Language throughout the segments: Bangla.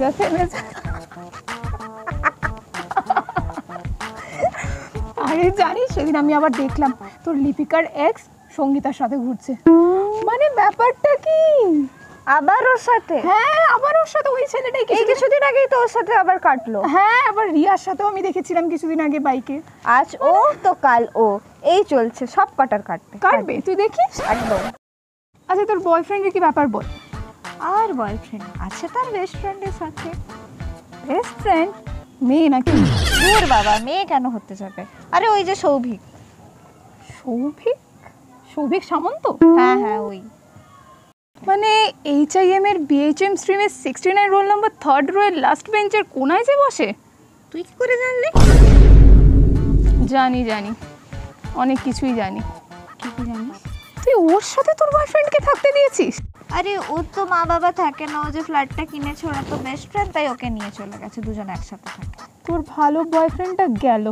যা আরে জানিস সেদিন আমি আবার দেখলাম তোর লিপিকার এক্স সঙ্গীতার সাথে ঘুরছে। মানে ব্যাপারটা কি? আবার ওর সাথে? হ্যাঁ আবার ওর সাথে ওই ছেলেটাই এই কিছুদিন কিছুদিন আগেই তো ওর সাথে আবার কাটলো। হ্যাঁ আবার রিয়ার সাথেও আমি দেখেছিলাম কিছুদিন আগে বাইকে। আজ ও তো কাল ও। এই চলছে সব কাটার কাটবে। কাটবে তুই দেখিস? একদম। আচ্ছা তোর বয়ফ্রেন্ডের কি ব্যাপার বল? আর বয়ফ্রেন্ড আছে তার বেস্ট ফ্রেন্ডের সাথে। বেস্ট ফ্রেন্ড মেয়ে নাকি? দূর বাবা মেয়ে কেন হতে যাবে? আরে ওই যে সৌভিক। সৌভিক? সৌভিক সামন্ত? হ্যাঁ হ্যাঁ ওই। মানে এইচ আই এম এর BHM স্ট্রিমের sixty nine roll number third রোয়ের last বেঞ্চের কোনায় যে বসে? তুই কি করে জানলি? জানি জানি। অনেক কিছুই জানি। কি কি জানিস? তুই ওর সাথে তোর বয়ফ্রেন্ডকে থাকতে দিয়েছিস? আরে ওর তো মা বাবা থাকে না ও যে ফ্ল্যাটটা কিনেছে ওরা তো বেস্ট ফ্রেন্ড তাই ওকে নিয়ে চলে গেছে দুজন একসাথে থাকে। তোর ভালো বয়ফ্রেন্ডটা গেল।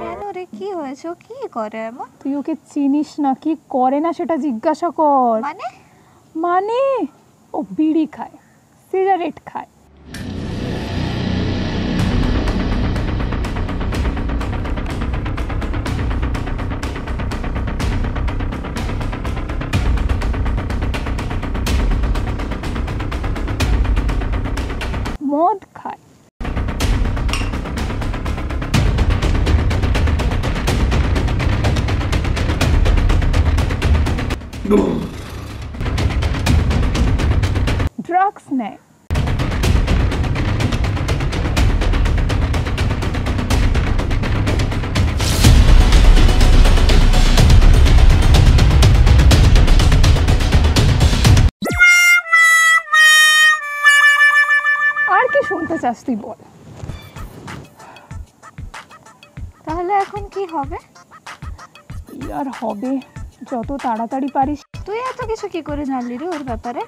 কেন রে কি হয়েছে? ও কি করে এমন? তুই ওকে চিনিস না কি করে না সেটা জিজ্ঞাসা কর। মানে? মানে ও বিড়ি খায় সিগারেট খায়। চাস তুই বল। তাহলে এখন কি হবে? কি আর হবে? যত তাড়াতাড়ি পারিস। তুই এত কিছু কি করে জানলি রে ওর ব্যাপারে?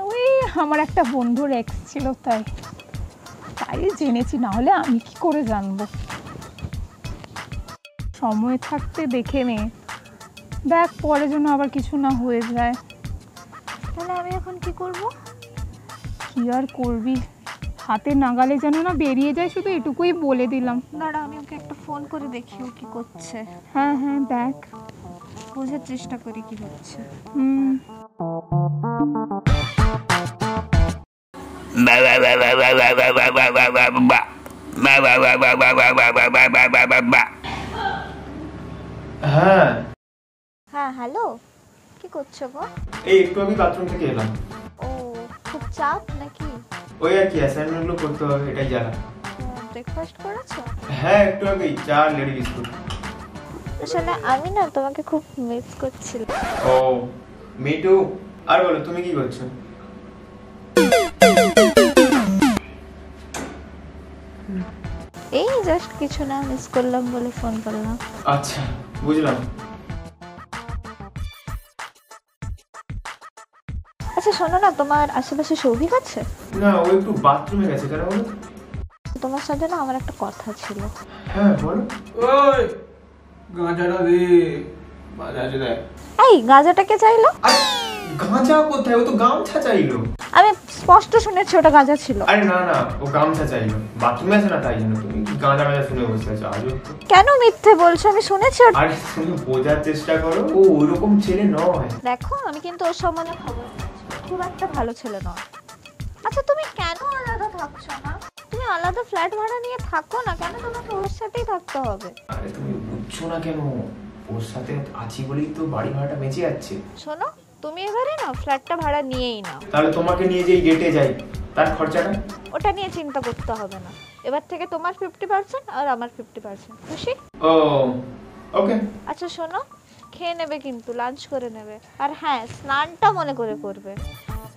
ওই আমার একটা বন্ধুর এক্স ছিল তাই। তাই জেনেছি না হলে আমি কি করে জানব? সময় থাকতে দেখে নে। দেখ পরে যেন আবার কিছু না হয়ে যায়। তাহলে আমি এখন কি করব? কি আর করবি? হাতে নাগালে যেন না বেরিয়ে যায় শুধু এটুকুই বলে দিলাম। দাঁড়া আমি ওকে একটা ফোন করে দেখি ও কি করছে। হ্যাঁ হ্যাঁ দেখ। বোঝার চেষ্টা করি কি হচ্ছে। হুম। হ্যাঁ। হ্যাঁ হ্যালো। কি করছ গো? এই একটু আমি বাথরুম থেকে এলাম। ও খুব চাপ নাকি? ওই আর কি অ্যাসাইনমেন্টগুলো করতে হবে এটাই জানা। ব্রেকফাস্ট করেছ? হ্যাঁ একটু আগেই চা লেডি বিস্কুট। আসলে আমি না তোমাকে খুব মিস করছিলাম। ও মিটু আর বলো তুমি কি করছ? এই জাস্ট কিছু না মিস করলাম বলে ফোন করলাম। আচ্ছা বুঝলাম। আচ্ছা শোনো না তোমার আশেপাশে সৌভিক আছে? না ও একটু বাথরুমে গেছে কেন বলো? তোমার সাথে না আমার একটা কথা ছিল। হ্যাঁ বলো। ওই গাঁজাটা দে বাজারে দেখ। এই গাঁজাটাকে চাইলো? গাঁজা কোথায়? ও তো গামছা চাইলো। আমি স্পষ্ট শুনেছি ওটা গাঁজা ছিল। আরে না না ও গামছা চাইলো। বাথরুমে আছে না তাই জন্য? তুমি কি গাঁজা গাঁজা শুনে বসে আছো? আজও কেন মিথ্যে বলছো? আমি শুনেছি আরে তুমি বোঝার চেষ্টা করো। ও ওইরকম ছেলে নয়। দেখো আমি কিন্তু ওর সম্বন্ধে খবর। খুব একটা ভালো ছেলে নয়। আচ্ছা তুমি কেন আলাদা থাকছো না? তুমি আলাদা ফ্ল্যাট ভাড়া নিয়ে থাকো না কেন? তোমাকে ওর সাথেই থাকতে হবে। আরে তুমি বুঝছ না কেন? ওর সাথে আছি বলেই তো বাড়ি ভাড়াটা বেঁচে যাচ্ছে। শোনো তুমি এবারে না ফ্ল্যাটটা ভাড়া নিয়েই নাও। তাহলে তোমাকে নিয়ে যেই গেটে যাই তার খরচাটা ওটা নিয়ে চিন্তা করতে হবে না। এবার থেকে তোমার ফিফটি পার্সেন্ট আর আমার ফিফটি পার্সেন্ট খুশি? ও ওকে আচ্ছা শোনো খেয়ে নেবে কিন্তু লাঞ্চ করে নেবে। আর হ্যাঁ স্নানটা মনে করে করবে।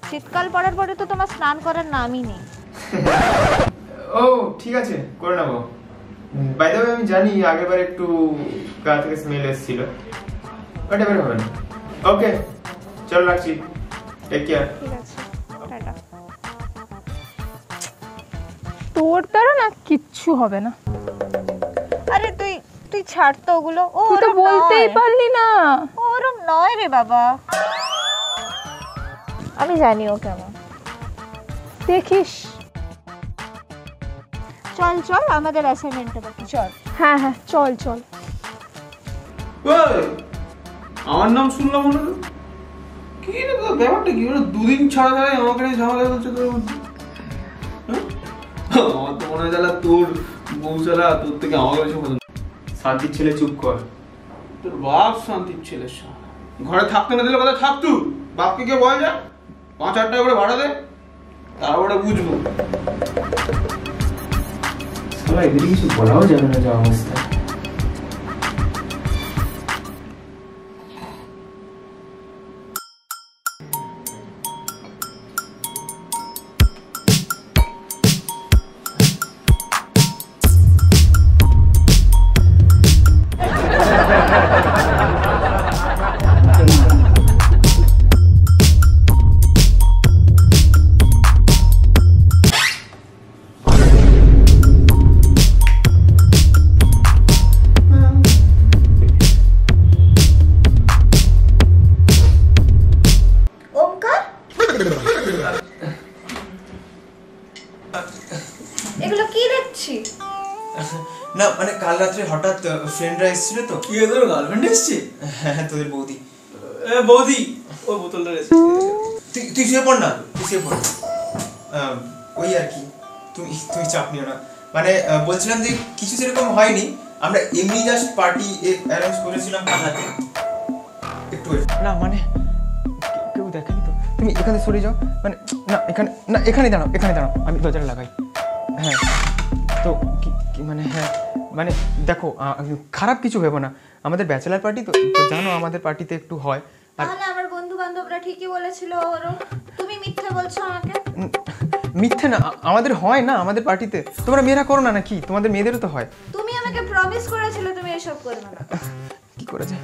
শীতকাল পড়ার পরে তো তোমার স্নান করার নামই নেই। ও ঠিক আছে করে নেব। বাই দ্য আমি জানি আগেরবার একটু গা থেকে স্মেল এসেছিল। বাট এবার হবে না। ওকে চল রাখছি। টেক কেয়ার ঠিক আছে টাটা। তোর দ্বারা না কিচ্ছু হবে না। আরে তুই ছাড় তো ওগুলো। ও তো বলতেই পারলি না। ওরম নয় রে বাবা। আমি জানি ও কেমন। দেখিস। চল চল আমাদের অ্যাসাইনমেন্টটা বাকি চল। হ্যাঁ হ্যাঁ। চল চল। আমার নাম শুনলাম মনে হলো কি রে তোর ব্যাপারটা কি? ওরা দুদিন ছাড়া ছাড়াই আমাকে নিয়ে ঝামেলা করছে তোর হ্যাঁ? আমার তো মনে হয় তোর বউশালা তোর থেকে আমাকে বেশি শান্তির ছেলে চুপ কর। তোর বাপ শান্তির ছেলে। ঘরে থাকতে না দিলে কথা থাক তুই? বাপকে কে বল যা। পাঁচ হাজার টাকা করে ভাড়া দে। তারপরে বুঝব। এদের কিছু বলাও যাবে না যা অবস্থা। ফ্রেন্ডরা এসেছিল তো। কি তোর গার্লফ্রেন্ড এসছে? হ্যাঁ তোদের বৌদি। এ বৌদি ওই বোতলটা এসছে। তুই তুই শুয়ে পড় না তুই শুয়ে পড়। ওই আর কি তুমি তুমি চাপ নিও না। মানে বলছিলাম যে কিছু সেরকম হয়নি আমরা এমনি জাস্ট পার্টি অ্যারেঞ্জ করেছিলাম একটু না মানে কেউ দেখেনি তো? তুমি এখানে সরে যাও। মানে না এখানে না এখানে দাঁড়াও এখানে দাঁড়াও। আমি দরজাটা লাগাই। হ্যাঁ। তো কি মানে হ্যাঁ। মানে দেখো খারাপ কিছু ভেবো না। আমাদের ব্যাচেলার পার্টি তো তো জানো আমাদের পার্টিতে একটু হয়। আর তাহলে আমার বন্ধু বান্ধবরা ঠিকই বলেছিল তুমি মিথ্যে বলছো আমাকে। মিথ্যে না আমাদের হয় না আমাদের পার্টিতে তোমরা মেয়েরা করো না নাকি? তোমাদের মেয়েদেরও তো হয়। তুমি আমাকে প্রমিস করেছিলে তুমি এসব করবে না। কি করে যায়?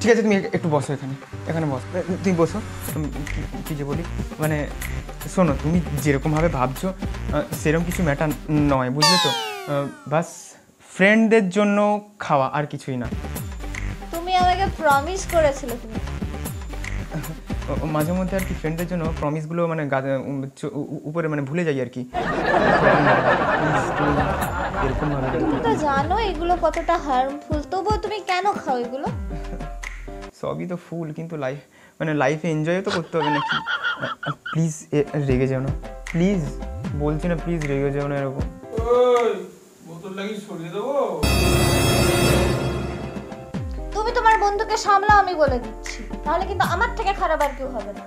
ঠিক আছে তুমি একটু বসো এখানে। এখানে বসো তুমি বসো। কি- যে বলি? মানে শোনো তুমি যেরকমভাবে ভাবছ সেরকম কিছু ম্যাটার নয় বুঝলে তো? বাস। ফ্রেন্ডদের জন্য খাওয়া আর কিছুই না। তুমি আমাকে প্রমিস করেছিলে তুমি। মাঝে মধ্যে আর কি ফ্রেন্ডদের জন্য প্রমিসগুলো মানে উপরে মানে ভুলে যাই আর কি। তুমি তো জানো এগুলো কতটা হার্মফুল তবুও তুমি কেন খাও এগুলো? সবই তো ফুল কিন্তু লাইফ মানে লাইফে এনজয়ও তো করতে হবে নাকি? প্লিজ রেগে যেও না। প্লিজ বলছি না প্লিজ রেগে যেও না এরকম। কি সরিয়ে দেবো। তুমি তোমার বন্ধুকে সামলাও আমি বলে দিচ্ছি। তাহলে কিন্তু আমার থেকে খারাপ আর কেউ হবে না।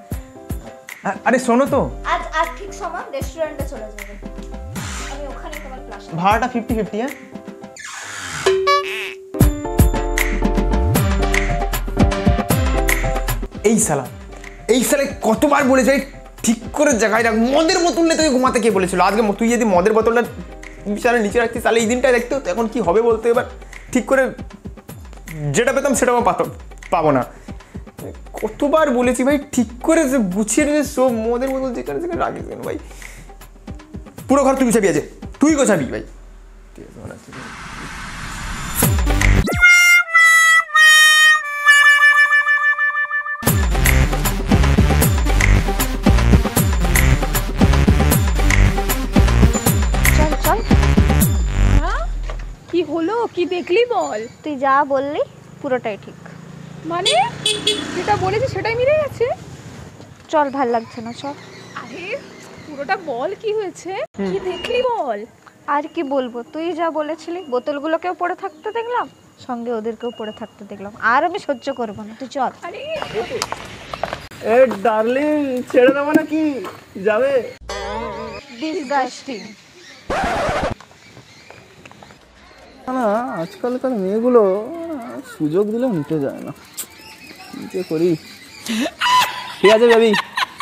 আ- আরে শোনো তো। আজ আর ঠিক সময় রেস্টুরেন্টে চলে যাবে। আমি ওখানে তোমার ক্লাস ভাড়াটা ফিফটি ফিফটি হ্যাঁ? এই সালা এই সালে কতবার বলেছে ঠিক করে জায়গায় রাখ মদের বোতল নিয়ে তোকে ঘুমাতে কে বলেছিল? আজকে ম- তুই যদি মদের বোতলটা বিছানা নিচে রাখছি তাহলে এই দিনটা দেখতে হতো, এখন কি হবে বলতে এবার? ঠিক করে যেটা পেতাম সেটা পাত- পাবো না। কতবার বলেছি ভাই, ঠিক করে যে গুছিয়ে নিয়ে সব মোদের মতো যেখানে সেখানে রাখিস কেন ভাই? পুরো ঘর তুই গুছাবি আছে তুই গোছাবি ভাই। ঠিক আছে। দেখলি বল? তুই যা বললি পুরোটাই ঠিক। মানে? যেটা বলেছি সেটাই মিলে গেছে? চল ভালো লাগছে না চল। আরে পুরোটা বল কি হয়েছে? কি দেখলি বল? আর কি বলব তুই যা বলেছিলি বোতলগুলোকেও পড়ে থাকতে দেখলাম সঙ্গে ওদেরকেও পড়ে থাকতে দেখলাম। আর আমি সহ্য করব না তুই চল। আরে এ ডার্লিং ছেড়ে দেবো নাকি? যাবে? ডিসগাস্টিং না, আজকালকার মেয়েগুলো সুযোগ দিলেও নিতে যায় না। নিতে করি। ঠিক আছে যাবি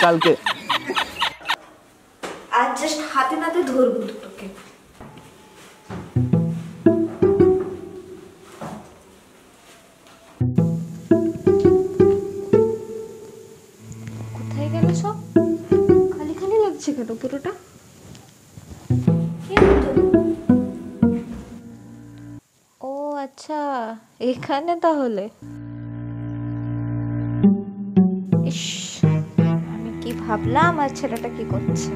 কালকে। আর জাস্ট হাতে নাতে ধরবো দুটোকে। এখানে তাহলে। ইস, আমি কি ভাবলাম আর ছেলেটা কি করছে?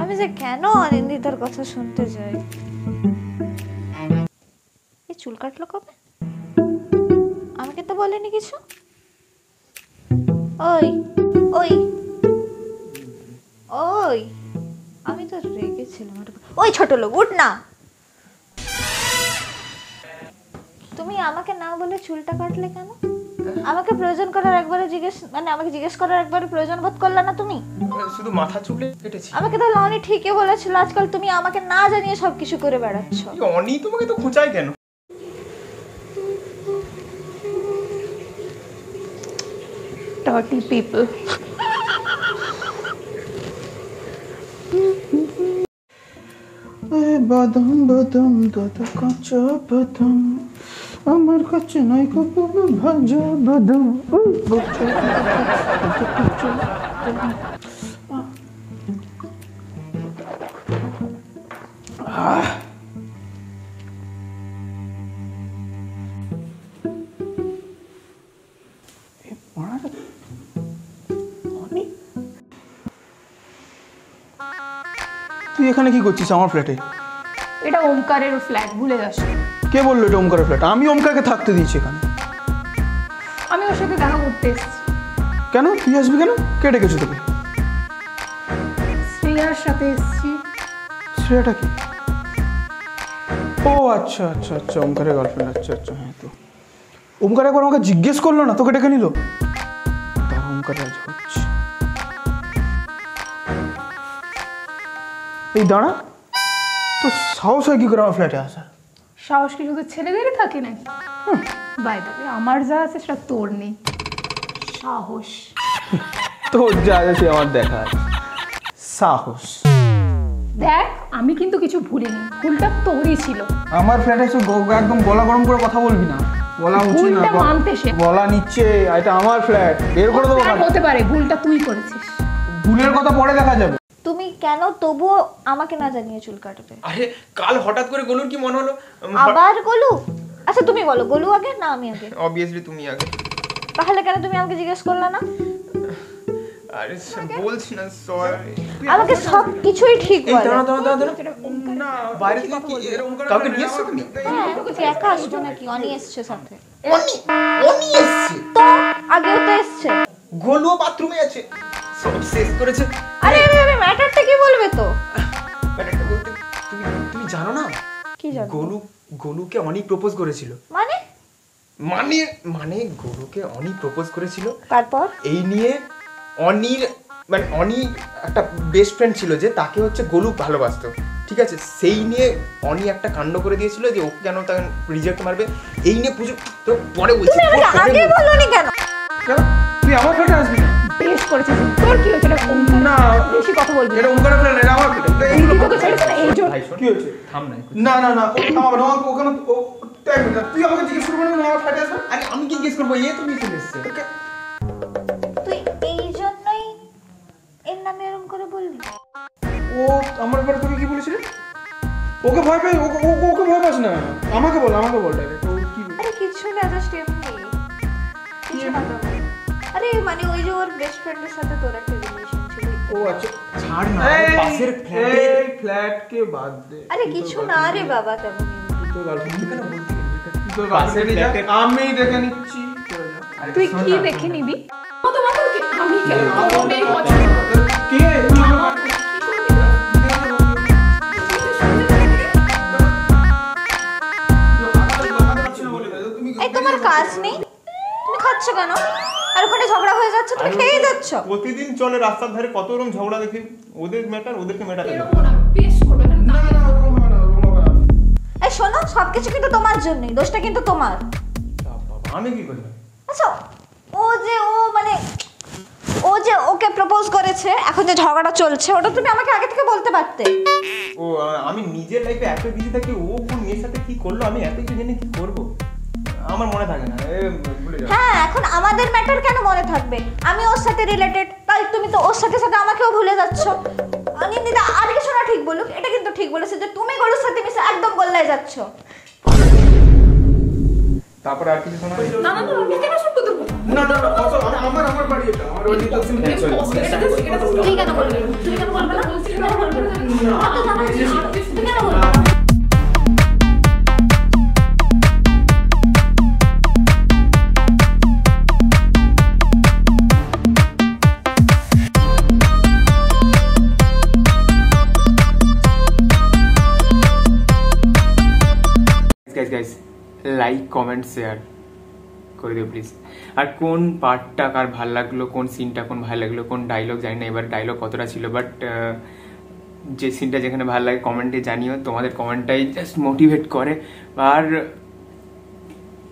আমি যে কেন অনিন্দিতার কথা শুনতে যাই? এই চুল কাটলো কবে? আমাকে তো বলেনি কিছু? ওই ওই ওই, আমি তো রেগেছিলাম ওই ছোট লোক, উঠ না! তুমি আমাকে না বলে চুলটা কাটলে কেন? আমাকে প্রয়োজন করার একবারে জিজ্ঞেস মানে আমাকে জিজ্ঞেস করার একবারে প্রয়োজন বোধ করলে না তুমি? শুধু মাথা চুলে কেটেছি। আমাকে তাহলে অনি ঠিকই বলেছিল আজকাল তুমি আমাকে না জানিয়ে সবকিছু করে বেড়াচ্ছ। অনি তোমাকে তো খোঁচায় কেন? Dirty people. বাদাম বাদাম দাদা কাঁচা বাদাম। আমার কাছে নাই কপু ভাজা বাদাম ও, কাঁচা বাদাম, কাঁচা বাদাম। আহ। এ মারা অনেক তুই এখানে কি করছিস আমার ফ্ল্যাটে এটা ওমকারের ফ্ল্যাট ভুলে যাস না। কে বলল এটা ওমকারের ফ্ল্যাট আমি ওমকারকে থাকতে দিয়েছি এখানে। আমি ওর সাথে দেখা করতে এসেছি। কেন? তুই আসবি কেন? কে ডেকেছে তোকে? শ্রেয়ার সাথে এসেছি। শ্রেয়াটা কি? ও আচ্ছা আচ্ছা আচ্ছা ওমকারের গার্লফ্রেন্ড আচ্ছা আচ্ছা হ্যাঁ তো। ওমকার একবার আমাকে জিজ্ঞেস করল না তোকে ডেকে নিল? তার ওমকার আজ হচ্ছে। এই দাঁড়া তো সাহস হয় কি করে আমার ফ্ল্যাটে আসা সাহস কি শুধু ছেলেদেরই থাকে নাকি? বাই দেবে আমার যা আছে সেটা তোর নেই। সাহস। তোর যা আছে সে আমার দেখা সাহস। দেখ আমি কিন্তু কিছু ভুলিনি। ভুলটা তোরই ছিল। আমার ফ্ল্যাটে এসে একদম গলা গরম করে কথা বলবি না। বলা উচিত না মানতে সে। বলা নিচ্ছে এটা আমার ফ্ল্যাট। বের করে দেবো হতে পারে ভুলটা তুই করেছিস। ভুলের কথা পরে দেখা যাবে। তুমি কেন তবুও আমাকে না জানিয়ে চুল কাটবে? আরে কাল হঠাৎ করে গলুর কি মনে হলো? আবার গলু? আচ্ছা তুমি বলো গলু আগে না আমি আগে? অবভিয়াসলি তুমি আগে। তাহলে কেন তুমি আমাকে জিজ্ঞেস করলে না? আরে বলছি না সরি আমাকে সব কিছুই ঠিক বলে। দাঁড়া দাঁড়া দাঁড়া না বাইরে থেকে কি এরকম কাউকে নিয়ে এসছো তুমি? হ্যাঁ একা আসছো নাকি? অনি এসছে সাথে। অনি অনি এসছে। তো আগেও তো এসছে। গোলুও বাথরুমে আছে। সব শেষ করেছে। আরে ম্যাটারটা কি বলবে তো? ব্যাপারটা বলতে তুমি তুমি জানো না? কি জানো? গোলু গোলুকে অনেক প্রপোজ করেছিল। মানে? মানে মানে গোলুকে অনেক প্রপোজ করেছিল। তারপর? এই নিয়ে অনির মানে অনি একটা বেস্ট ফ্রেন্ড ছিল যে তাকে হচ্ছে গোলু ভালোবাসতো। ঠিক আছে? সেই নিয়ে অনি একটা কাণ্ড করে দিয়েছিল যে ওকে কেন তাকে রিজেক্ট মারবে। এই নিয়ে পুজো তো পরে বলছি তুমি আগে। বলনি কেন? তুই আমার ফ্ল্যাটে আসবি না? বেশ করেছিস? তোর কি হয়েছে? না। বেশি কথা বলবি এটা ওমকারের ফ্ল্যাট এটা আমার এইগুলো ছেড়েছে না এই জন্য কি হয়েছে? থাম না না না না ও আমার আমাকে ওখানে ও এক মিনিট, তুই আমাকে জিজ্ঞেস করবি না আমার ফ্ল্যাটে আসবে আরে আমি কি জিজ্ঞেস করব? এ তুমি চলে এসছে। তুই এই জন্যই এর নামে এরকম করে বললি ও আমার ব্যাপারে তোকে কি বলেছিল? ওকে ভয় পাই ওকে ও- ওকে ভয় পাস না। আমাকে বল আমাকে বল ডাইরেক্ট ও কি আরে কিছু না জাস্ট এমনি। কিছু না। আরে মানে ওই যে ওর বেস্ট ফ্রেন্ডের সাথে তোর একটা রিলেশন ছিল ও আচ্ছা ছাড় না এই, পাশের ফ্ল্যাটে এই ফ্ল্যাট কে বাদ দে আরে কিছু না রে বাবা তেমন তোর গার্লফ্রেন্ড কেন বলতে গেলি? তোর পাশের গার্লফ্রেন্ড যা flat-এ- আমি দেখে নিচ্ছি চলে যা। আরে তুই শোন কি না। দেখে নিবি মতো মতো কি আমি কেন আমার মেয়ে পছন্দ কে তুই আমার এই তোমার কাজ নেই তুমি খাচ্ছ কেন আর ওখানে ঝগড়া হয়ে যাচ্ছে তুমি খেয়ে যাচ্ছ। প্রতিদিন চলে রাস্তার ধারে কত রকম ঝগড়া দেখি? ওদের ম্যাটার ওদেরকে ম্যাটার এরকম না বেশ করবে এখানে দাঁড়িয়ে থাক। এই শোনো সবকিছু কিন্তু তোমার জন্যই দোষটা কিন্তু তোমার। আমি কি করলাম আচ্ছা ও যে ও মানে ও যে ওকে প্রপোজ করেছে এখন যে ঝগড়া চলছে ওটা তুমি আমাকে আগে থেকে বলতে পারতে। ও আমি নিজের লাইফে এত বিজি থাকি ও কোন মেয়ের সাথে কি করল? আমি এত কিছু জেনে কি করব? আমার মনে থাকে না এ, ভুলে যাও হ্যাঁ এখন আমাদের ম্যাটার কেন মনে থাকবে? আমি ওর সাথে রিলেটেড তাই তুমি তো ওর সাথে সাথে আমাকেও ভুলে যাচ্ছ। অনিন্দিতা আর কিছু না ঠিক বলুক এটা কিন্তু ঠিক বলেছে যে তুমি গরুর সাথে মিশে একদম গোল্লায় যাচ্ছ। তারপরে আর কিছু শোনা না না না আমি কেন শুনব তোর না না না আমার আমার বাড়ি এটা আমার বাড়ি তো তুমি চল। তুই কেন বলবি? তুমি কেন বলবে না? তুমি কেন বলবে? না। তুমি কেন বলবে? না? কমেন্ট শেয়ার করে দিও প্লিজ আর কোন পার্টটা কার ভালো লাগল, কোন সিনটা কোন ভালো লাগল, কোন ডায়লগ জানি না এবার ডায়লগ কতটা ছিল বাট যে সিনটা যেখানে ভালো লাগে কমেন্টে জানিও। তোমাদের কমেন্টটাই জাস্ট মোটিভেট করে। আর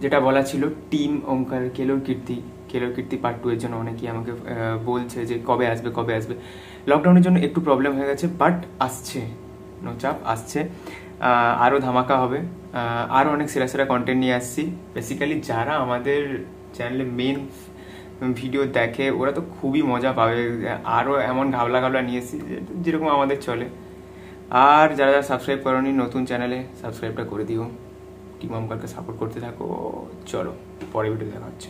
যেটা বলা ছিল team Onkar Kelor Kirti Kelor Kirti part two এর জন্য অনেকেই আমাকে বলছে যে কবে আসবে কবে আসবে। লকডাউনের জন্য একটু প্রবলেম হয়ে গেছে বাট আসছে। নো চাপ, আসছে। আরও ধামাকা হবে। আরও অনেক সেরা সেরা কন্টেন্ট নিয়ে আসছি। বেসিক্যালি যারা আমাদের চ্যানেলে মেন ভিডিও দেখে, ওরা তো খুবই মজা পাবে। আরও এমন ঘাবলা ঘাবলা নিয়ে এসেছি যেরকম আমাদের চলে। আর যারা যারা সাবস্ক্রাইব করনি নতুন চ্যানেলে সাবস্ক্রাইবটা করে দিও। টিম অমকারকে সাপোর্ট করতে থাকো। চলো পরে ভিডিও দেখা হচ্ছে।